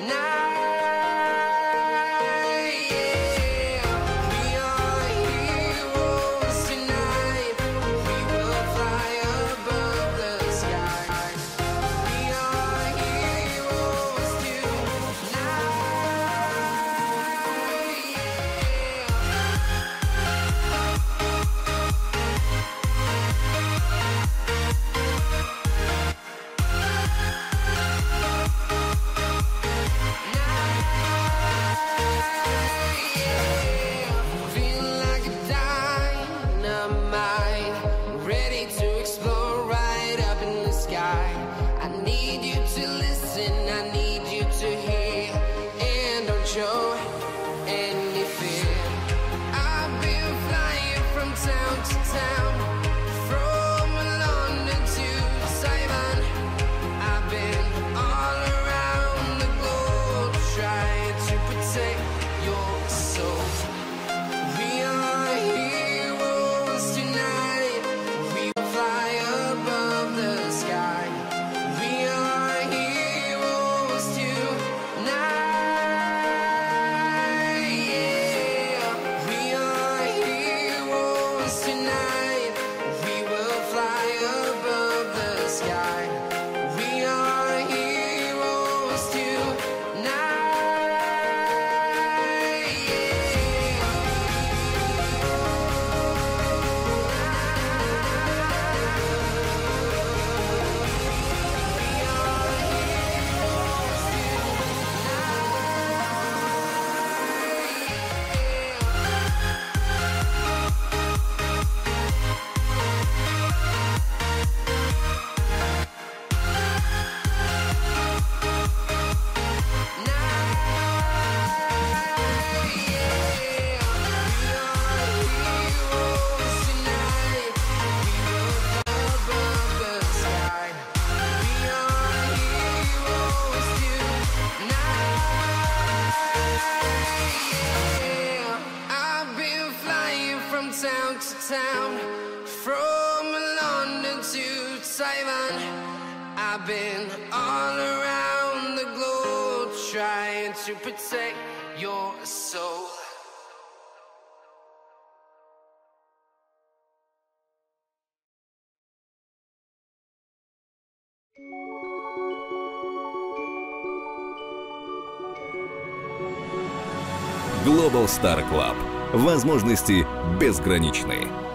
tonight. Town to town, from London to Taiwan. I've been all around the globe trying to protect your soul. Global Star Club. Возможности безграничны.